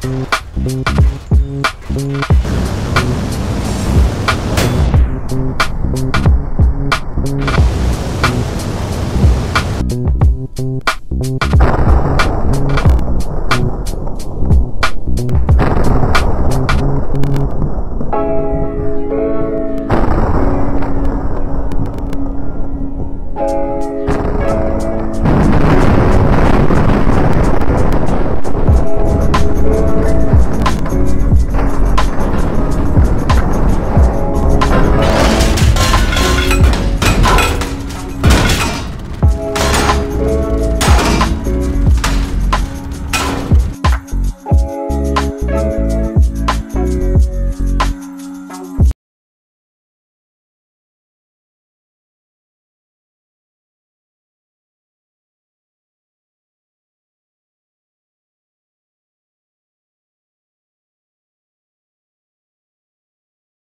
Boop, boop, boop.